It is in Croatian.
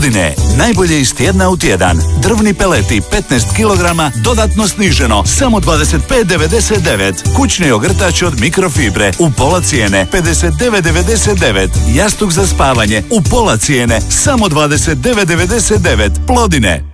godine. Najbolje iz tjedna u tjedan. Drvni peleti 15 kg dodatno sniženo. Samo 25,99. Kućni ogrtač od mikrofibre u pola cijene 59,99. Jastuk za spavanje u pola cijene samo 29,99. Plodine.